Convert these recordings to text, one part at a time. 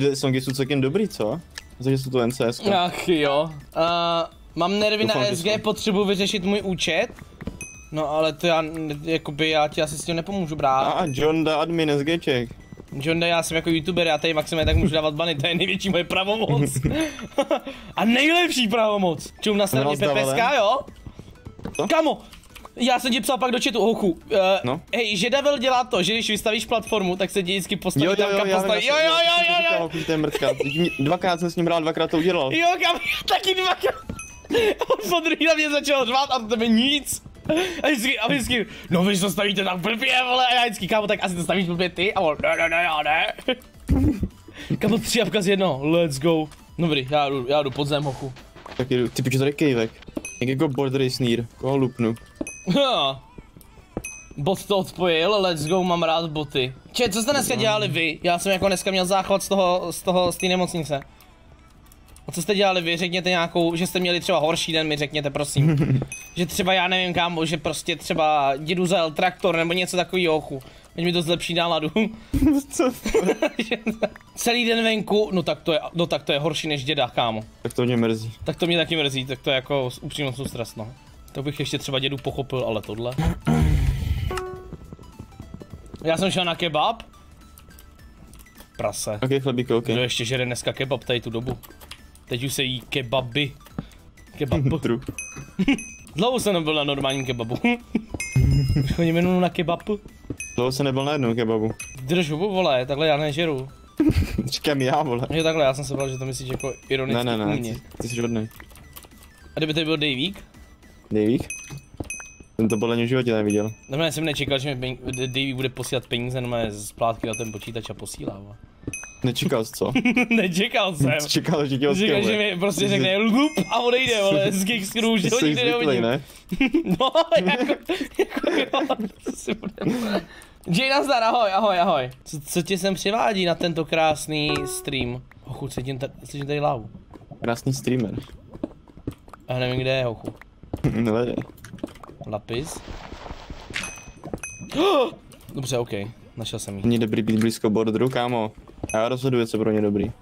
Ty songy jsou celkem dobrý, co? Takže jsou to NCS. Ach jo. Uh, mám nervy Doufám, na SG, potřebuji vyřešit můj účet. No ale to já, jakoby já ti asi s tím nepomůžu brát. A John da admin SGček. John Day, já jsem jako youtuber, já tady maximálně tak můžu dávat bany, to je největší moje pravomoc. A nejlepší pravomoc. Čum na straně. PPSK, jo? Co? Kamo, já jsem ti psal pak do chatu, hochu. Uh, No. Hej, že Devil dělá to, že když vystavíš platformu, tak se ti vždycky postaví Jo, jo, tam, jo, kam já postaví. Jo, jo, jo, jo, jo. jo. Mrtka. Teď mě- Dvakrát jsem s ním hrál, dvakrát to udělal. Jo, kam, taky dvakrát. On po druhý na mě začal řvát a to tebe nic. A vždycky, a vždycky, no vy to stavíte tak blbě, vole, a já vždycky, kámo, tak asi to stavíš blbě ty, a on, ne, ne, ne, já ne. Kámo, tři jabka z jednoho, let's go. Dobrý, já jdu, já jdu pod zem, hochu. Tak jdu. Ty pičo, tady kejvek. Jak jako border sneer. Koho lupnu? Bot to odpojil, let's go, mám rád boty. Če, co jste dneska dělali vy? Já jsem jako dneska měl záchvat z toho, z toho, z té nemocnice. A co jste dělali vy? Řekněte nějakou, že jste měli třeba horší den, mi řekněte prosím. že třeba já nevím kámo, že prostě třeba dědu zajel traktor nebo něco takového ochu. Ať mi to zlepší náladu. Co? Celý den venku, no tak to je, no tak to je horší než děda, kámo. Tak to mě mrzí. Tak to mě taky mrzí, tak to je jako upřímnou soustrast, no. To bych ještě třeba dědu pochopil, ale tohle. Já jsem šel na kebab. Prase. Ok, chlebík, ok. Kdo ještě žere dneska kebab tady tu dobu? Teď už se jí kebaby. Kebab. Dlouho jsem nebyl na normálním kebabu. Už chodím jenom na kebab. Dlouho jsem nebyl na jednom kebabu. Drž hubu, vole, takhle já nežeru. Říkám já, vole. Jo takhle, já jsem se bál, že to myslíš jako ironicky Ne, ne, ne, ty, ty jsi hodnej. A kdyby tady byl Davík? Nejvík? Jsem to podle něj v životě neviděl. No já jsem nečekal, že mi Davey bude posílat peníze na mé splátky na ten počítač a posílá. Nečekal jsi, co? Nečekal jsem. Čekal, že tě Říkal, že mi prostě řekne lup a odejde, vole, z Kickscrew, už ho nikdy neuvidím. ne? No, jako, jako jo, to si budeme. Jay, nazdar, ahoj, ahoj, ahoj. Co, co tě sem přivádí na tento krásný stream? Hochu, cítím, cítím tady lávu. Krásný streamer. Já nevím, kde je, hochu. Nevede. Lapis. Dobře, OK, našel jsem ji. Není dobrý být blízko borderu, kámo. Já rozhoduji, co pro ně dobrý.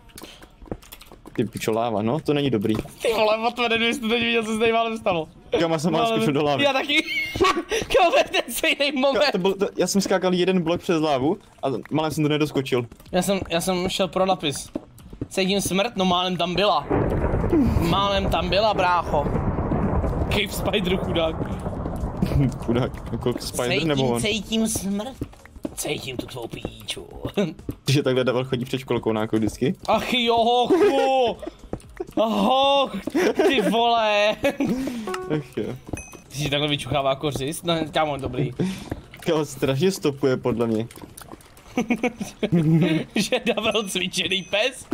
Ty pičo láva, no, to není dobrý. Ty vole, odvede, kdybyste teď viděl, co se tady málem stalo. Kam jsem mal Ale- skočil do lávy. Já taky. Kámo, ten stejný moment. To byl, to, já jsem skákal jeden blok přes lávu a malem jsem to nedoskočil. Já jsem, já jsem šel pro lapis. Cítím smrt, no málem tam byla. Málem tam byla, brácho. Cave Spider chudák. Chudák, jako spider nebo on. cítím smrt. Cítím tu tvou píču. Že takhle Davel chodí před školkou náko vždycky. Ach jo, hochu. Hoch, ty vole. Ach jo. Ty si takhle vyčuchává kořist? No, kámo, dobrý. Kámo, strašně stopuje podle mě. že Davel cvičený pes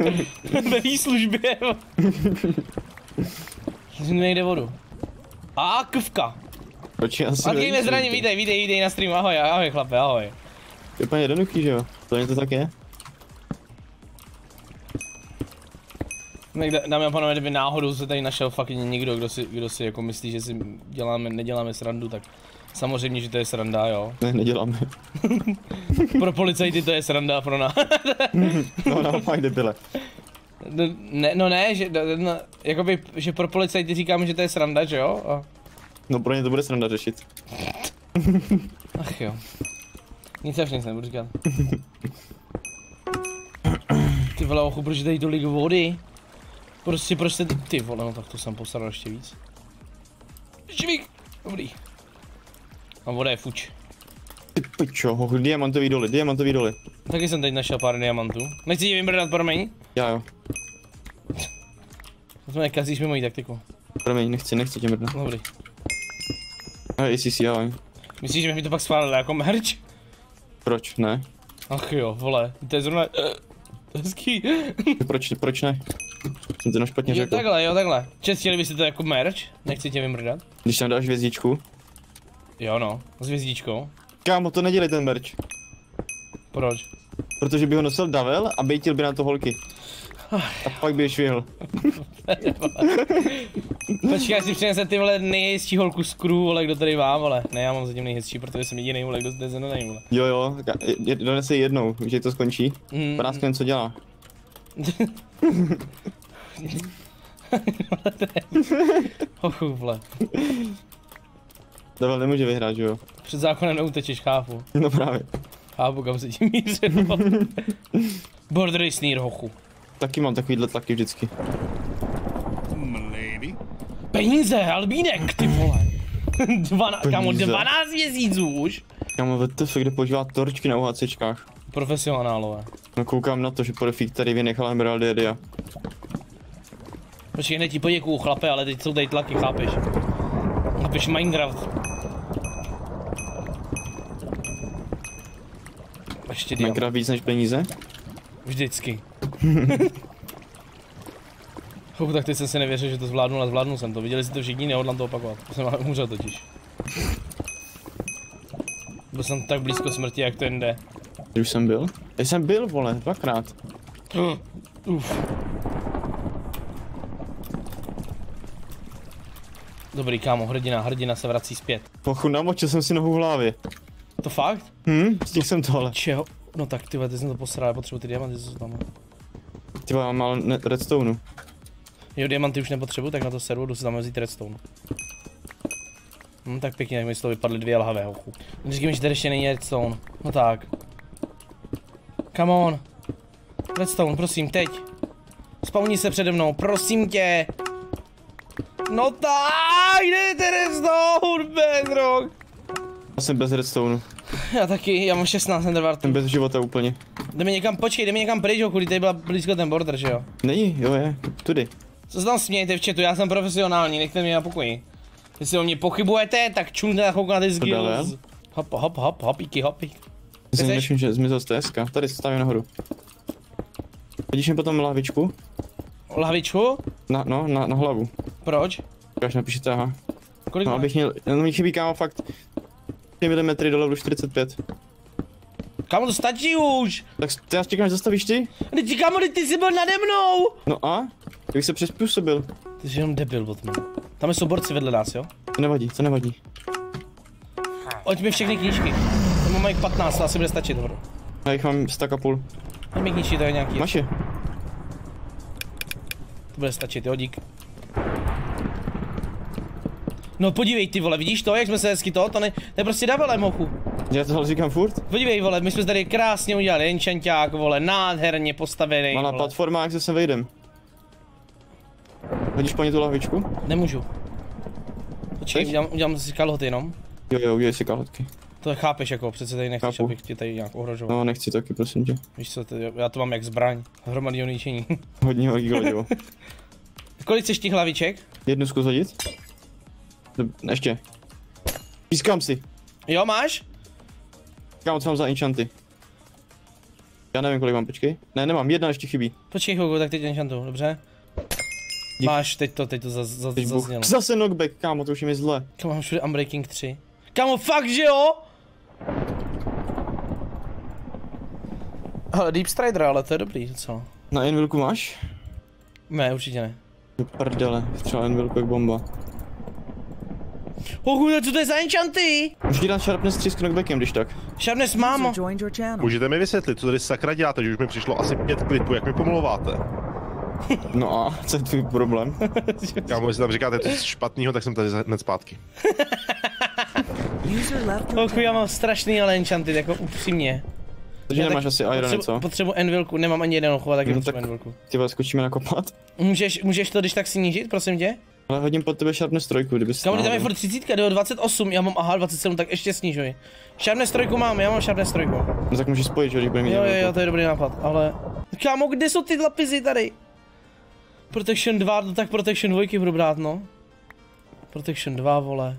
ve výslužbě. Nejde vodu. A kvka. Proč já si A nevím, mě co zraní, to- vítej, vítej, vítej na streamu, ahoj, ahoj chlape, ahoj. To je úplně jednoduchý, že jo? To něco tak je? Někde, dámy a pánové, kdyby náhodou se tady našel fakt někdo, kdo si, kdo si jako myslí, že si děláme, neděláme srandu, tak samozřejmě, že to je sranda, jo. Ne, neděláme. Pro policajty to je sranda, pro nás. No, naopak debile. No, ne, no ne, že, no, no, jakoby, že pro policajty říkáme, že to je sranda, že jo? A, No pro ně to bude sranda řešit. ach jo. Nic až nic nebudu říkat. Ty vole, ochu, proč tady tolik vody? Prostě, proč se, ty vole, no tak to jsem posral ještě víc. Živík, dobrý. A voda je fuč. Ty pičo, diamantový doly, diamantový doly. Taky jsem teď našel pár diamantů. Nechci ti vymrdat, promiň. Já jo. To nekazíš mi moji taktiku. Promiň, nechci, nechci tě mrdnout. Dobrý. A ACC, ahoj. Myslíš, že mi to pak schválili jako merch? Proč ne? Ach jo, vole, to je zrovna... Hezký. Proč, proč ne? Jsem to na špatně Jo, řekl. takhle, jo, takhle. Čestili byste to jako merch? Nechci tě vymrdat. Když tam dáš hvězdičku. Jo no, s hvězdičkou. Kámo, to nedělej ten merch. Proč? Protože by ho nosil Davel a bejtil by na to holky. A pak by je švihl. Počkej, já si přinese ty vole nejhezčí holku z crew, vole, kdo tady má, vole. Ne, já mám zatím nejhezčí, protože jsem jediný, vole, kdo zde zelený, vole. Jo jo, tak je- donese jednou, že to skončí. Mm, 12 minut co dělá. Ochuvle. Davel nemůže vyhrát, že jo? Před zákonem neutečeš, chápu. No právě. Chápu, kam se tím mířilo. Border snír, hochu. Taky mám takovýhle tlaky vždycky. Milady? Peníze, albínek, ty vole. Dvana, kamo, Peníze. 12 měsíců už. Kámo, VTF, kde používá torčky na UHCčkách. Profesionálové. No koukám na to, že podefík tady vynechal Emerald Area. Počkej, hned ti poděkuju, chlape, ale teď jsou tady tlaky, chápeš? Chápeš Minecraft. Ještě diamant. Minecraft víc než peníze? Vždycky. Chup, tak teď jsem si nevěřil, že to zvládnu, ale zvládnu jsem to. Viděli jste to všichni, nehodlám to opakovat. To jsem ale umřel totiž. Byl jsem tak blízko smrti, jak to jen jde. Už jsem byl? Já jsem byl, vole, dvakrát. Uf. Dobrý kámo, hrdina, hrdina se vrací zpět. Pochu, namočil jsem si nohu v hlavě. To fakt? Hm, stihl jsem to ale. Čeho? No tak ty teď jsem to posral, potřebuji ty diamanty, co jsou tam. Ty mám ne- redstone. Jo, diamanty už nepotřebuji, tak na to servu, jdu si tam vzít redstone. Hm, tak pěkně, jak mi z toho vypadly dvě lhavé hochu. Říkám, že tady ještě není redstone. No tak. Come on. Redstone, prosím, teď. Spawni se přede mnou, prosím tě. No tak, kde je ten redstone, Bedrock? Já jsem bez redstone. Já taky, já mám 16 Jsem Enderwartů. bez života úplně. Jdeme někam, počkej, jdeme někam pryč, hochu, tady byla blízko ten border, že jo? Není, jo je, tudy. Co se tam smějete v chatu, já jsem profesionální, nechte mě na pokoji. Jestli o mě pochybujete, tak čumte na na ty skills. Hop, hop, hop, hopíky, hopík. Já jsem myslím, že zmizel z TSK. Tady se stavím nahoru. Vidíš mi potom lahvičku? Lahvičku? Na, no, na, na hlavu. Proč? Až napíšete, aha. Kolik No, abych měl, no mi chybí kámo fakt 3 mm do levelu 45. Kámo, to stačí už! Tak já čekám, že zastavíš ty? Teď kámo, ty jsi byl nade mnou! No a? Jak se přizpůsobil? Ty jsi jenom debil, Botman. Tam jsou borci vedle nás, jo? To nevadí, to nevadí. Hoď mi všechny knížky. Tam mám jich 15, to asi bude stačit, hovoru. Já jich mám stak a půl. Hoď mi knížky, to je nějaký. Máš je? To bude stačit, jo, dík. No podívej ty vole, vidíš to, jak jsme se hezky to, to, ne, to je prostě davelem hochu. Já to říkám furt? Podívej vole, my jsme tady krásně udělali enchanták, vole, nádherně postavený, Malá vole. platforma, jak se sem vejdem. Hodíš po ně tu lahvičku? Nemůžu. Počkej, udělám, udělám si kalhoty jenom. Jo, jo, udělej si kalhotky. To chápeš jako, přece tady nechceš, Chápu. abych tě tady nějak ohrožoval. No, nechci taky, prosím tě. Víš co, ty, já to mám jak zbraň. Hromadného ničení. Hodně hodně hodně. Kolik chceš těch hlaviček? Jednu zkus hodit. Ještě. Pískám si. Jo, máš? Kámo, co mám za enchanty? Já nevím, kolik mám, počkej. Ne, nemám, jedna ještě chybí. Počkej chvilku, tak teď enchantu, dobře? Dík. Máš, teď to, teď to za, za, Teď zaznělo. Zase knockback, kámo, to už je mi zle. Kam mám všude Unbreaking 3? Kamo, fakt, že jo? Ale Deep Strider, ale to je dobrý docela. Na Envilku máš? Ne, určitě ne. Do prdele, třeba Envilku jak bomba. Hochu, co to je za enchanty? Můžu ti dát sharpness 3 s knockbackem, když tak. Sharpness channel. Můžete mi vysvětlit, co tady sakra děláte, že už mi přišlo asi pět klipů, jak mi pomlouváte? No a, co je tvůj problém? Kámo, jestli tam říkáte něco špatného, tak jsem tady za- hned zpátky. Hochu, já mám strašný ale enchanty, jako upřímně. Takže Já nemáš tak asi irony, potřebu, co? Potřebuji envilku, nemám ani jeden hochu, a taky No potřebuji tak- envilku. Ty vole, skočíme nakopat? Můžeš, můžeš to když tak snížit, prosím tě? Ale hodím pod tebe sharpness 3, kdyby Kamu, tam je furt 30, jde o 28, já mám aha 27, tak ještě snižuj. Sharpness 3 mám, já mám Sharpness 3. No tak můžeš spojit, že když bude mít Jo, jo, jo, to je dobrý nápad, ale... Kámo, kde jsou ty lapisy tady? Protection 2, no tak Protection 2 budu brát, no. Protection 2, vole.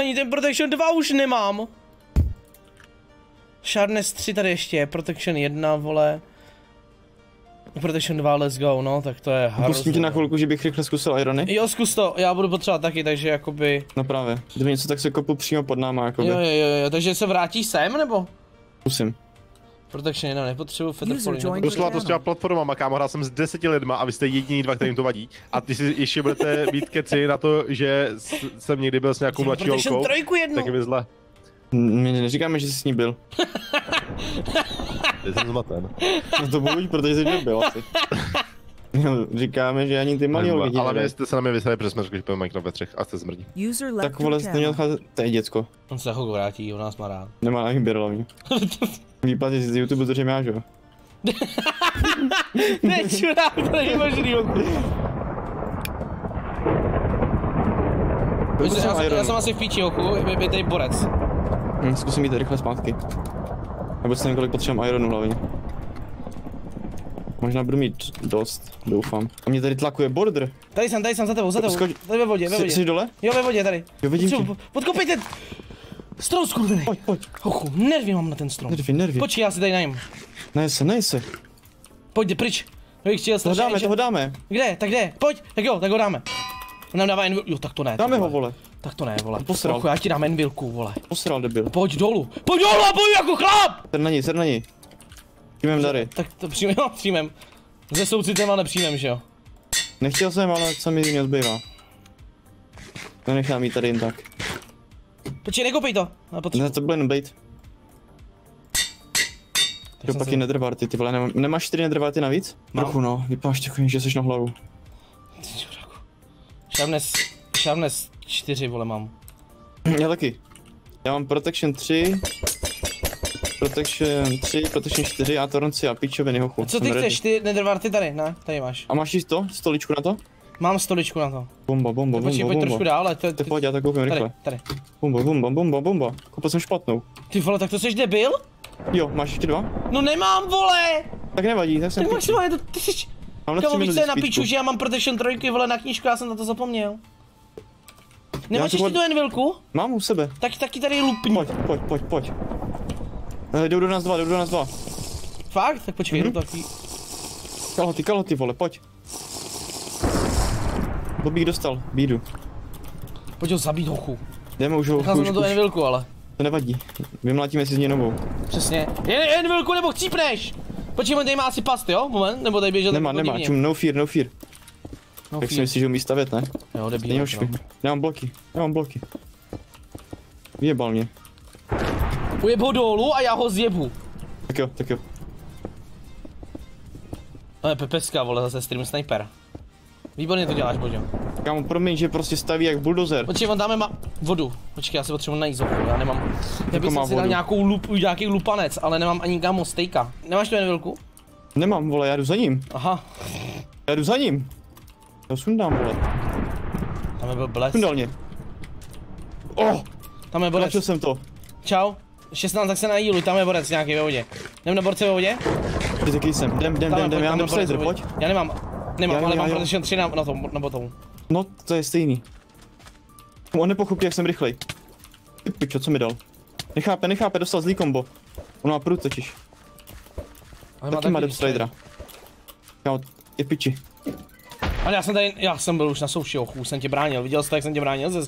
Ani ten Protection 2 už nemám. Sharpness 3 tady ještě je, Protection 1, vole. Protection 2, let's go, no, tak to je Pustím tě na hrozné. chvilku, že bych rychle zkusil irony? Jo, zkus to, já budu potřebovat taky, takže jakoby... No právě. Kdyby něco, tak se kopu přímo pod náma, jakoby. Jo, jo, jo, jo, takže se vrátíš sem, nebo? Musím. Protection 1 nepotřebuji, nepotřebuji. Doslova to s těma platformama, kámo, hrál jsem s deseti lidma a vy jste jediní dva, kterým to vadí. A ty si ještě budete mít keci na to, že jsem někdy byl s nějakou mladší Protection holkou. 3 jednu. Tak je mi zle. My neříkáme, že jsi s ní byl. Teď jsem zmaten. No to buď, protože jsi nebyl asi. No, Říkáme, že ani ty malí lidi Ale vy jste se na mě vysrali, protože jsme řekli, že půjdeme Minecraft ve třech a jste zmrdí. Tak vole, neměl channel. odcházet, to je děcko. On se ho vrátí, on nás má rád. Nemá ani běr hlavně. Výplaty z YouTube držím já, že jo? Ne, čurák, to není možný. Já, jsem- já Iron. jsem asi v píči, hochu, je, je tady borec. Hm, zkusím jít rychle zpátky. Si nevím, kolik potřebujeme ironu hlavně. Možná budu mít dost, doufám. A mě tady tlakuje border. Tady jsem, tady jsem za tebou, za tebou. Skoč- Tady ve vodě, ve Jsi, vodě. jsi dole? Jo, ve vodě, tady. Jo, vidím Potřebuji- tě. Podkopejte! Strom skurvený. Pojď, pojď. Hochu, nervy mám na ten strom. Nervy, nervy. Počkej, já si tady najím. Ne se, ne se. Pojď, jde pryč. No jich chtěl Toho strašně. dáme, toho dáme. Kde? Tak kde? Pojď, tak jo, tak ho dáme. On nám dává envil... Jo, tak to ne. Dáme ho, vole. Tak to ne, vole. Posral. Hochu, já ti dám envilku, vole. Posral debil. Pojď dolů. Pojď dolů a boj jako chlap! Ser na něj, ser na něj. Přijmem dary. Tak to přijmem, jo, přijmem. Ze soucitem ale nepřijmem, že jo. Nechtěl jsem, ale co mi nezbývá. Nenechám jí tady jen tak. Počkej, nekopej to. Nepotřebuji. Ne, to byl jen bait. Jo, pak je nedrvarty, ty vole, nemá, nemáš čtyři nedrvarty navíc? Mám. Trochu no, vypadáš takový, že jsi na hlavu. Sharpness, Sharpness 4, vole, mám. Já taky. Já mám Protection 3, Protection 3, Protection 4 a Toronci a pičoviny hochu. Co Jsem ty ready. chceš, ty nethervarty tady, ne? Tady máš. A máš to? Stoličku na to? Mám stoličku na to. Bomba, bomba, Počkej, bomba, pojď bomba. trošku dál, ale to, To ty, pojď, já to koupím tady, rychle. tady. Bomba, bomba, bomba, bomba. Koupil jsem špatnou. Ty vole, tak to jsi debil? Jo, máš ještě dva? No nemám, vole! Tak nevadí, tak jsem Tak maximálně to, ty jsi... Mám na Kámo, víš, co je na piču, že já mám Protection 3, vole, na knížku, já jsem na to zapomněl. Nemáš ještě tu envilku? Mám u sebe. Tak taky tady lupni. Pojď, pojď, pojď, pojď. Eh, Jdou do nás dva, jdou do nás dva. Fakt? Tak počkej, Mhm. mm-hmm. takový... Kalhoty, kalhoty, vole, pojď. Bobík dostal, bídu. Pojď ho zabít, hochu. Jdeme už ho, Nechal jsem už, envilku, ale. to nevadí. Vymlátíme si z ní novou. Přesně. Jen envilku nebo chcípneš! Počkej, on tady má asi past, jo? Moment, nebo tady běžel Nemá, nemá, čum, no fear, no fear. No, Jak si myslíš, že umí stavět, ne? Jo, ho švi. Já mám bloky, já mám bloky. Vyjebal mě. Ujeb ho dolů a já ho zjebu. Tak jo, tak jo. Ale Pepeska, vole, zase stream sniper. Výborně to děláš, Boďo. Kámo, promiň, že prostě staví jak bulldozer. Počkej, on dáme ma- vodu. Počkej, já si potřebuji najít zochu, já nemám. Já bych si dal nějakou lup, nějaký lupanec, ale nemám ani kámo stejka. Nemáš tu envilku? Nemám, vole, já jdu za ním. Aha, Já jdu za ním. Já sundám, vole. tam je byl bles. Sundal mě. Oh, Tam je borec. tlačil jsem to. Čau. 16, tak se najíluj, tam je borec nějaký ve vodě. Jdem na borce ve vodě? Ty taky jsem. Jdem, jdem, jdem, jdem, já mám slider, pojď. Já nemám, nemám, Já ale mám já jo. protection 3 na, na tom, na botou. No, to je stejný. On nepochopí, jak jsem rychlej. Ty pičo, co mi dal? Nechápe, nechápe, dostal zlý kombo. On má prut totiž. Ale Taky má taky Depth Stridera. Kámo, je piči. Ale já jsem tady, já jsem byl už na souši, hochu, už jsem tě bránil, viděl jsi to, jak jsem tě bránil ze,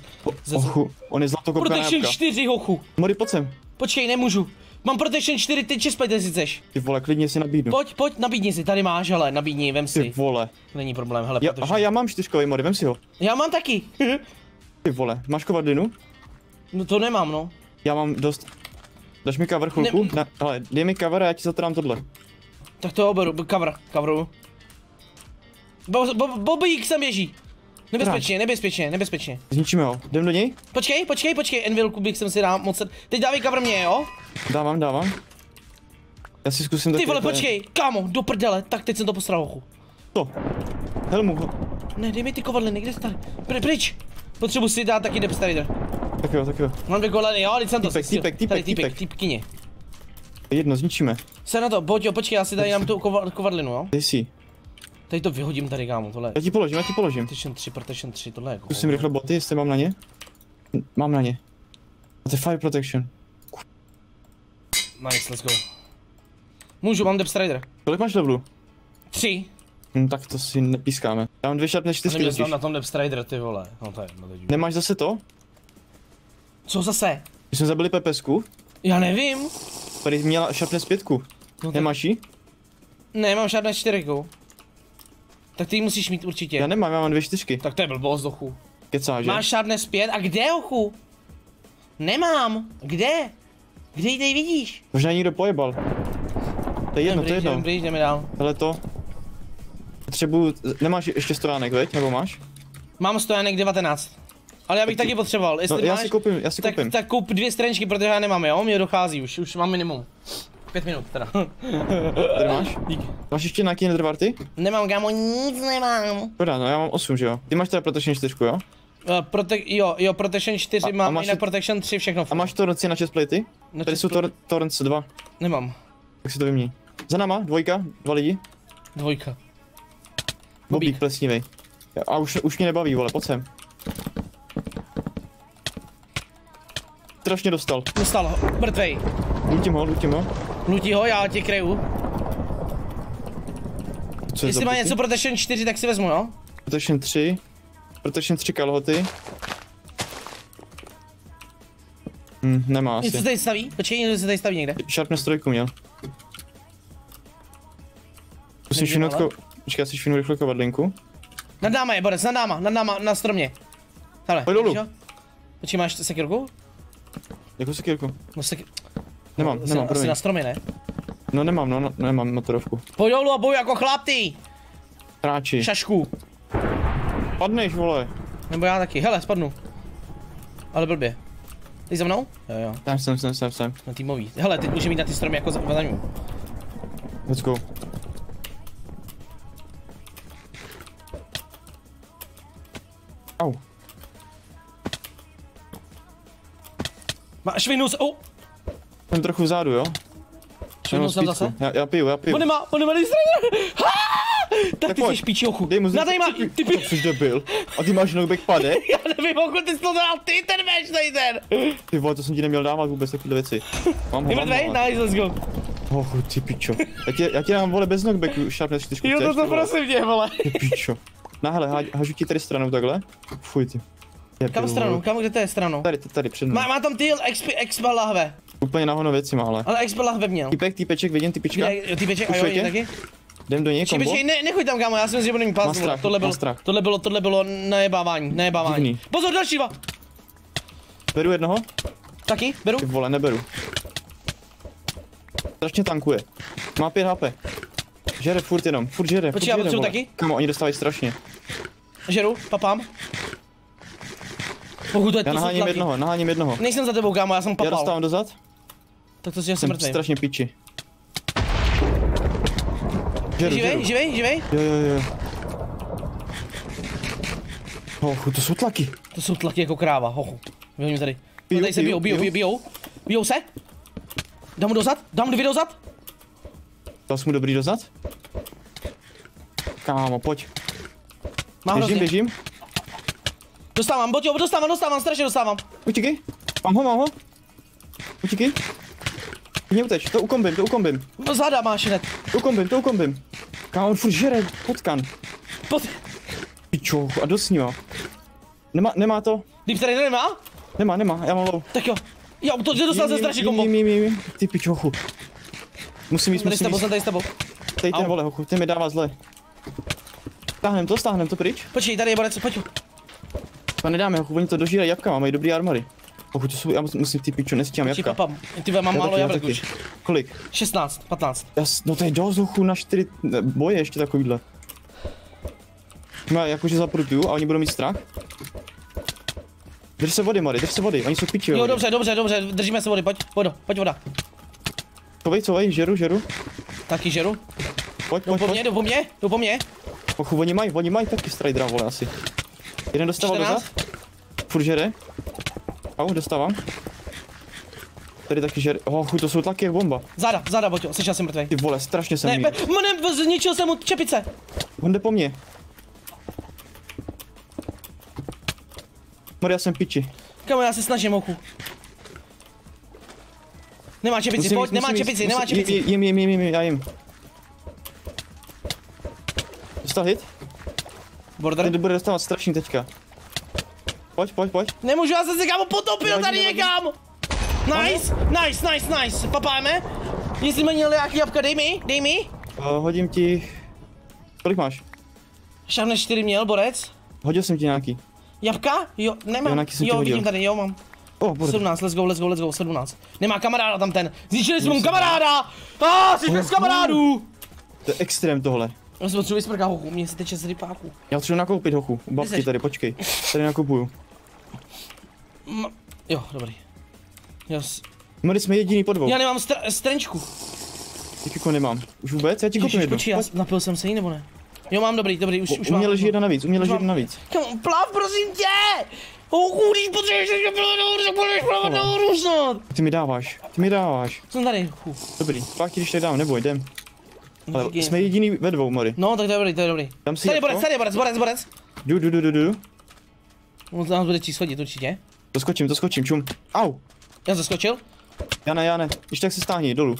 ze, Ochu, on je zlatokopka Protection nájabka. 4, hochu. Mori, pojď sem. Počkej, nemůžu. Mám Protection 4, ty čespajte si chceš. Ty vole, klidně si nabídnu. Pojď, pojď, nabídni si, tady máš, hele, nabídni, vem Ty si. vole. Není problém, hele, Já, Protection. aha, já mám čtyřkový mori, vem si ho. já mám taky. Ty vole, máš kovadlinu? no to nemám, no. Já mám dost. Dáš mi cover chvilku? Ne- Ne, ale dej mi cover a já ti zatrám tohle. Tak to oberu, cover, coveru. Bo, bo, Bobík sem běží. Nebezpečně, nebezpečně, nebezpečně. Zničíme ho. Jdem do něj? Počkej, počkej, počkej, Envilku bych jsem si dám moc. Teď dávej cover mě, jo? Dávám, dávám. Já si zkusím Ty vole, je- počkej, kámo, do prdele, tak teď jsem to posral ochu. To. Helmu. Ne, dej mi ty kovadliny, kde jsi tady? Pry, pryč! Potřebuji si dát taky Depth Strider. Tak jo, tak jo. Mám dvě kovadliny, jo, teď jsem to Týpek, týpek, týpek, týpek. týpkyně. Jedno, zničíme. Se na to, pojď jo, počkej, já si tady dám tu kova, kovadlinu, jo? Dej si. Tady to vyhodím tady, kámo, tohle. Já ti položím, já ti položím. Protection 3, Protection 3, tohle je Zkusím rychle boty, jestli mám na ně. Mám na ně. A to je fire protection. Nice, let's go. Můžu, mám Depth Strider. Kolik máš levelu? 3. Hm, tak to si nepískáme. Já mám dvě šarpné čtyřky neměl jsem na tom Depth Strider, ty vole. No to je, no teď. Nemáš zase to? Co zase? My jsme zabili Pepesku, Já nevím. tady měla šarpné zpětku. No Nemáš jí? ne, mám žádné čtyřku. Tak ty musíš mít určitě. Já nemám, já mám dvě čtyřky. Tak to je blbost, dochu. Kecáš, že? Máš šárné zpět? A kde, ochu? Nemám. Kde? Kde ji tady vidíš? Možná někdo pojebal. To je jedno, to je jedno. pryč, jdeme dál. Ale to... Potřebuju... Nemáš ještě stojánek, veď? Nebo máš? Mám stojanek 19. Ale já bych taky potřeboval, jestli No, já máš, si koupím, já si tak, koupím. tak koup dvě straničky, protože já nemám, jo? Mě dochází už, už mám minimum. Pět minut teda. Tady máš? Dík. Máš ještě nějaký nethervarty? Nemám, kámo, nic nemám. Dobrá, no já mám 8, že jo? Ty máš teda protection 4, jo? Uh, prote- jo, jo, Protection 4 A- a mám, máš jinak Protection 3 všechno. A máš torrenci na chestplate? Na Tady jsou tor- torrents 2, Nemám. tak si to vymění. Za náma, dvojka, dva lidi. Dvojka. Bobík plesnivej. A už, už mě nebaví, vole, pojď sem. Strašně dostal. Dostal ho, mrtvej. Lutím ho, lutím ho. Nutí ho, já tě kryju. Co je Jestli za má něco Protection 4, tak si vezmu, jo? Protection 3. Protection 3 kalhoty. Hm, nemá Něco se asi. tady staví? Počkej, něco se tady staví někde. Sharpness 3 měl. Musím Nevím, švinout ale- ko... Počkej, já si švinu rychle kovadlinku. Nad náma je, Borec, nad náma, nad náma, na stromě. Hele, Pojď dolů. Počkej, máš sekirku? Jakou sekírku? No sek... Nemám, asi, nemám, asi na stromě, ne? No nemám, no, no nemám motorovku. Pojď dolů a boj jako chlap ty! Hráči. Šašku. Padneš, vole. Nebo já taky, hele, spadnu. Ale blbě. Ty za mnou? Jo, jo, Tam jsem, jsem, jsem, jsem. na týmový. Hele, teď může mít na ty stromy jako za, za. Let's go. Au. Má švinu se, oh, Jsem trochu vzadu, jo? Jenom jsem zase. Já, já piju, já piju. On nemá, on nemá tady straně. Tak Tak ty pojď. jsi špičí ochu. Dej mu Na tady má, ty pi... Jsi debil. A ty máš knockback pade? Já nevím, pokud ty jsi to dal, ty ten match tady ten. Ty vole, to jsem ti neměl dávat vůbec takové věci. Mám ho, Ty mrtvej? Nice, let's go. Oh, ty pičo. Já ti, já ti dám vole bez knockbacku, sharpness 4 Jo, chceš, to to prosím tě, vole. Ty pičo. No hele, hažu ti tady stranou takhle. Fuj ty. Kam vole. kam, kde to je stranou? Tady, tady, tady před mnou. Má, má tam ty exp, expa lahve. Úplně nahono věci má, ale. Ale expa lahve měl. Typek, typeček, vidím typička. Jo, ty peček, a jo, taky? Jdem do něj, kombo. ne, nechoď tam, kámo, já si myslím, že bude mít strach, tohle bylo, strach. tohle bylo, tohle bylo najebávání, najebávání. Divný. Pozor, další dva. Beru jednoho? Taky, beru. Ty vole, neberu. Strašně tankuje. Má 5 HP. Žere furt jenom, furt žere, Počkej, furt já žere, potřebuji taky? Kamo, oni dostávají strašně. Žeru, papám. Pokud to je Já naháním jednoho, naháním jednoho. Nejsem za tebou, kámo, já jsem Já papal. dostávám dozad, Tak to si jsem mrtvý. strašně piči. Žeru, žeru. Živej, živej, živej. Jo, jo, jo. Oh, to jsou tlaky. To jsou tlaky jako kráva, hochu. Vyhodím tady. Bijou, No, tady se bijou, bijou, bijou, bijou, bijou. Bijou se. Dám mu dozad, dám dvě dozad. Dal jsi mu dobrý dozad? Kámo, pojď. Má Běžím, hrozně. běžím. Dostávám, boťo, dostávám, dostávám, strašně dostávám. Utíkej. Mám ho, mám ho. Utíkej. Mě uteč, to ukombím, to ukombím. No záda máš hned. To ukombím, to ukombím. Kámo, on furt žere, potkan. Pod... Pičo, a dost s. Nemá, nemá to? Deep tady nemá? Nemá, nemá, já mám low. Tak jo. Jo, to že dostal se strašně kombo. Jím, jím, jím. Ty pičochu. Musím jít, Tady s musím tebou, jít. tady s tebou. Tady ten vole, hochu, ten mi dává zle. Stáhnem to, stáhnem to pryč. Počkej, tady je borec, pojď. To nedáme, hochu, oni to dožírají jabka, mají dobrý armory. Hochu, to jsou, já mus- musím ty pičo, nestíhám Počkej, jabka. papám. Ty mám Já málo jablek už. Kolik? 16, 15. Já, s- no to je dost hochu na čtyři ne, boje ještě takovýhle. No, jakože zaprutuju a oni budou mít strach. Drž se vody, Mary, drž se vody, oni jsou piči. Jo, vodě. dobře, dobře, dobře, držíme se vody, pojď, vodo, pojď voda. Covej, covej, žeru, žeru. Taky žeru. Pojď, pojď, po mně, jdou po mně, jdou po mně. Ochu, oni mají, oni mají taky stridera, vole, asi. Jeden dostával 14. dozad. Furt žere. Au, dostávám. Tady taky žere. Oh, chuj, to jsou tlaky jak bomba. Záda, záda, boťo, slyšel jsem mrtvej. Ty vole, strašně jsem Ne, ne, zničil jsem mu čepice. On jde po mně. Mori, já jsem piči. Kamo, já se snažím, mochu. Nemá čepici, Musím pojď, jít, nemá musím čepici, nemá musím- čepici. Jim, jim, jim, jim, jim, já jim. Dostal hit? Border. Ten bude dostávat strašný teďka. Pojď, pojď, pojď. Nemůžu, já jsem se kámo potopil Nevadí, tady někam. Nice, nice, nice, nice. Papáme. Jestli jsme měli nějaký jabka, dej mi, dej mi. Uh, hodím ti... Kolik máš? Šavne 4 měl, borec. Hodil jsem ti nějaký. Jabka? Jo, Jo, nemám. nějaký jsem ti Jo, hodil. vidím tady, jo, mám. Oh, borde. 17, let's go, let's go, let's go, 17. Nemá kamaráda tam ten. Zničili jsme mu kamaráda! A, jsi bez kamarádů! To je extrém tohle. Já se potřebuji sprka hochu, mě se teče z rypáků. Já potřebuji nakoupit hochu. U babky tady, počkej. Tady nakupuju. M- jo, dobrý. Já, s- Mali jsme jediný po dvou. já nemám str- strenčku. Tak jako nemám. Už vůbec? Já ti koupím jednu. počkej, já napil jsem se jí nebo ne? Jo, mám dobrý, dobrý, už, už U mám. mě leží jedna navíc, u mě leží jedna navíc. Kam, plav, prosím tě! Hochu, když potřebuješ, tak plavat nahoru, tak budeš plavat nahoru snad. Ty mi dáváš, ty mi dáváš. Jsem tady. Dobrý, pak ti když tak dám, neboj, jdem. Ale Díky. jsme jediný ve dvou, Mori. No, tak to je dobrý, to je dobrý. Dám si Tady borec, tady borec, borec, borec. Jdu, jdu, jdu, jdu, jdu. On nás bude číst hodit určitě. To skočím, to skočím, čum. Au. Já zaskočil. Já ne, já ne. Když tak se stáhni, dolů.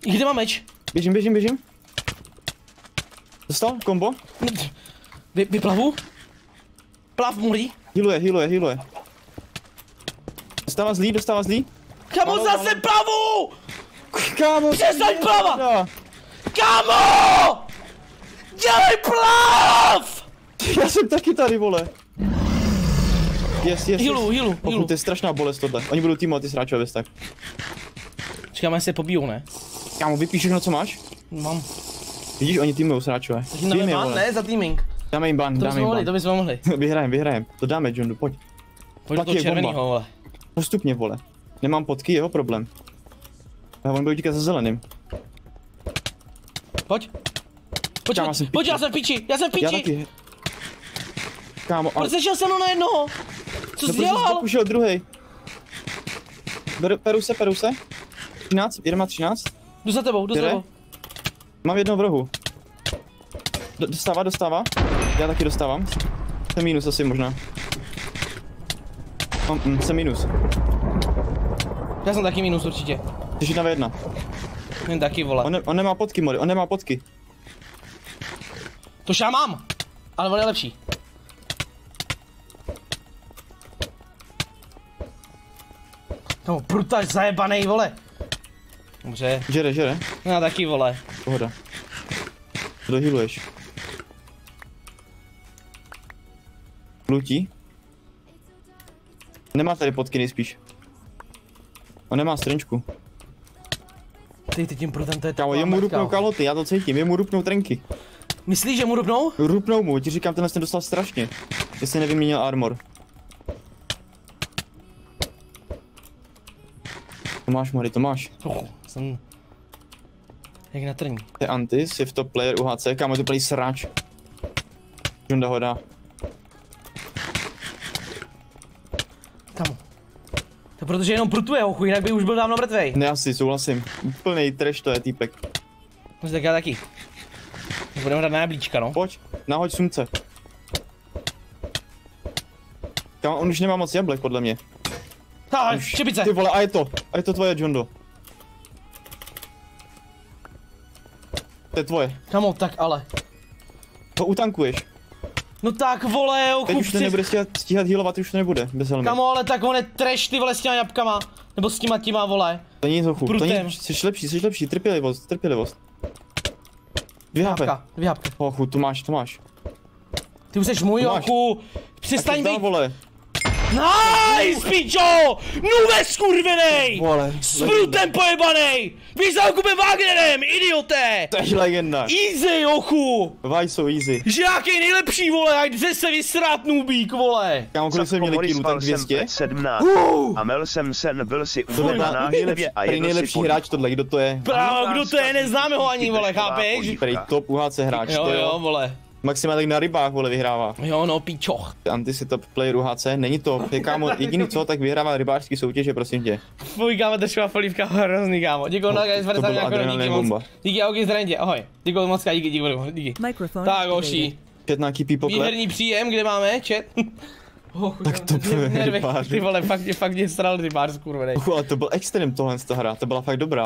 Kde mám meč? Běžím, běžím, běžím. Dostal? Kombo? Vy, vyplavu? Plav, Muri. Healuje, healuje, healuje. Dostává zlý, dostává zlý. Kamo, Ano, zase plavu! Kámo, Přestaň plavat! Já, Kamo! Dělej plav! já jsem taky tady, vole. Yes, yes, Healu, yes. healu, Pokud to je strašná bolest tohle. Oni budou týmovat ty sráčové tak. Čekáme, jestli se pobijou, ne? Kámo, vypíš všechno, co máš? Mám. Vidíš, oni týmujou sráčové. Takže dáme Týmy, ban, vole. ne? Za teaming. Dáme jim ban, To dáme jim mohli, to ban. bychom mohli. Vyhrajem, vyhrajem. To dáme, John, pojď. Pojď do toho červenýho, vole. Postupně, vole. Nemám potky, jeho problém. A on bude utíkat za zeleným. Pojď. Pojď, Kámo, já jsem pojď, já jsem v piči, já jsem v Já piči. taky. Kámo, ale... Proč jsi se mnou na jednoho? Co jsi No, dělal? už druhý. Peru se, peru se. 13, jeden má 13. Jdu za tebou, jdu za Jde? tebou. Mám jednoho v rohu. Do, dostává, dostává. Já taky dostávám. Jsem minus asi možná. Mám, mm, jsem minus. Já jsem taky minus určitě. Jsi jedna ve jedna. Jen taky, vole. On, ne, on nemá potky, mori, on nemá potky. To já mám. Ale on je lepší. No, brutaž zajebanej, vole. Dobře, Žere, žere. já taky, vole. Pohoda. Dohiluješ. Lutí. Nemá tady potky nejspíš. On nemá strenčku. Ty, ty tím prutem, to je Kámo, jemu rupnou kaloty, já to cítím, jemu rupnou trenky. Myslíš, že mu rupnou? Rupnou mu, ti říkám, tenhle ten dostal strašně. Jestli nevyměnil armor. To máš, Mori, to máš. Oh, jsem... Jak na trní. To je Antis, je v top player UHC, kámo, je to plný sráč. Junda ho dá. Protože jenom prutuje, hochu, jinak by už byl dávno mrtvej. Ne, asi, souhlasím. Úplnej trash to je týpek. No tak já taky. Budeme hrát na jablíčka, no. Pojď, nahoď sumce. Kámo, on už nemá moc jablek, podle mě. Ha, Už, čepice. Ty vole, a je to, a je to tvoje, Jondo. To je tvoje. Kamo, tak ale. To utankuješ. No tak vole, hochu, Teď už to nebude stíhat, stíhat healovat, už to nebude, bez helmy. Kamo, ale tak on je trash, ty vole, s těma jabkama. Nebo s těma těma, vole. To není to Prutem. není, jsi lepší, jsi lepší, trpělivost, trpělivost. Dvě HP. Dvě jabka. Hochu, tu máš, tu máš. Ty už jsi můj, To hochu. Přestaň to být. vole. Nice, pičo! Nube skurvenej! Vole, S brutem pojebanej! Víš za Jakubem Wagnerem, idioté! To je legenda. Easy, hochu! Vaj jsou easy. Že jaký nejlepší, vole, ať jde se vysrát nubík, vole! Kámo, kolik jsme měli killů, tak 200? 17 Uh, a Mel jsem sen byl si úplně je na nejlepší, návštěvě a si nejlepší hráč tohle, kdo to je? Právo, kdo to je, neznáme ho ani, vole, chápeš? Prý top UHC hráč, jo, jo. vole. Maximálně na rybách, vole, vyhrává. Jo, no, píčoch. Antis je top player UHC, není to, je kámo, jediný co, tak vyhrává rybářský soutěže, prosím tě. Tvůj kámo, držová polívka, hrozný kámo. Děkuji na guys, to byla 50 díky moc. bomba. Díky, ahoj, zdravím ahoj. Děkuji moc, díky, díky, díky, díky. Microphone Tak, hoši, Čet nějaký pípokle. výherní příjem, kde máme, chat? Oh, Tak to byl rybář. Ty vole, fakt, mě- fakt mě sral rybář, kurvenej. Uchu, ale to byl extrém tohle z hra, to byla fakt dobrá.